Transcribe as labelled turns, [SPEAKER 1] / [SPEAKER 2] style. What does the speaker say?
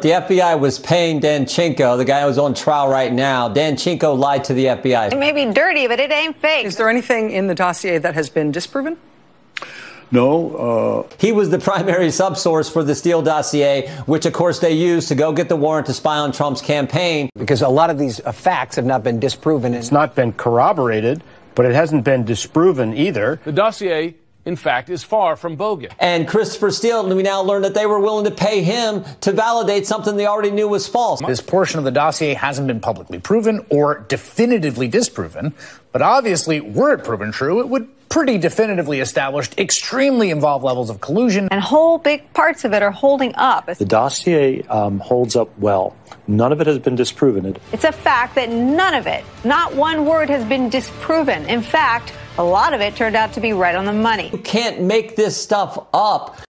[SPEAKER 1] The FBI was paying Danchenko, the guy who's on trial right now. Danchenko lied to the FBI.
[SPEAKER 2] It may be dirty, but it ain't fake.
[SPEAKER 3] Is there anything in the dossier that has been disproven?
[SPEAKER 4] No.
[SPEAKER 1] Uh, he was the primary subsource for the Steele dossier, which, of course, they used to go get the warrant to spy on Trump's campaign.
[SPEAKER 5] Because a lot of these uh, facts have not been disproven.
[SPEAKER 6] It's not been corroborated, but it hasn't been disproven either.
[SPEAKER 7] The dossier in fact, is far from bogus.
[SPEAKER 1] And Christopher Steele, we now learned that they were willing to pay him to validate something they already knew was false.
[SPEAKER 8] This portion of the dossier hasn't been publicly proven or definitively disproven, but obviously, were it proven true, it would pretty definitively established extremely involved levels of collusion.
[SPEAKER 2] And whole big parts of it are holding up.
[SPEAKER 9] The dossier um, holds up well. None of it has been disproven.
[SPEAKER 2] It's a fact that none of it, not one word, has been disproven. In fact, a lot of it turned out to be right on the money.
[SPEAKER 1] You can't make this stuff up.